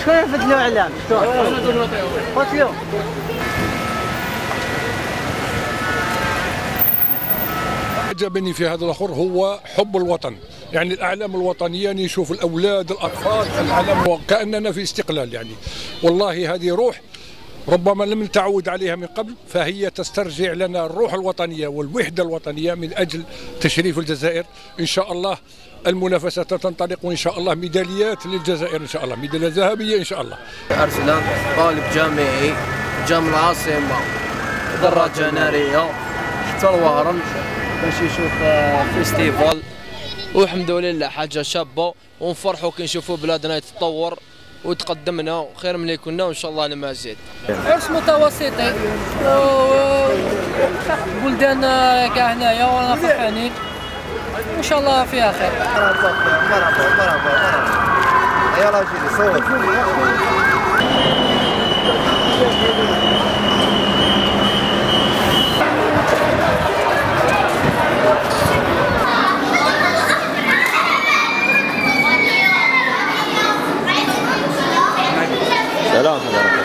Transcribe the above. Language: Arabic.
شكون يفتلو علام قتلو عجبني في هذا الأخر هو حب الوطن. يعني الأعلام الوطنية يعني نشوف الأولاد الأطفال الأعلام وكأننا في استقلال يعني. والله هذه روح ربما لم نتعود عليها من قبل فهي تسترجع لنا الروح الوطنية والوحدة الوطنية من أجل تشريف الجزائر. إن شاء الله المنافسة تنطلق وإن شاء الله ميداليات للجزائر إن شاء الله ميدالية ذهبية إن شاء الله. أرسلان طالب جامعي جامعة العاصمة دراجة نارية حتى الوهران باش يشوف آه، فيستيفال. والحمد لله حاجة شابة ونفرحوا كي نشوفوا بلادنا يتطور. وتقدمنا خير من اللي كنا وإن شاء الله لما زيد. عرس متوسطي. و- بلدان كاع هنايا ورانا فرحانين. إن شاء الله فيها خير. مرحبا مرحبا مرحبا يلا جيلي صور 나와서 나와.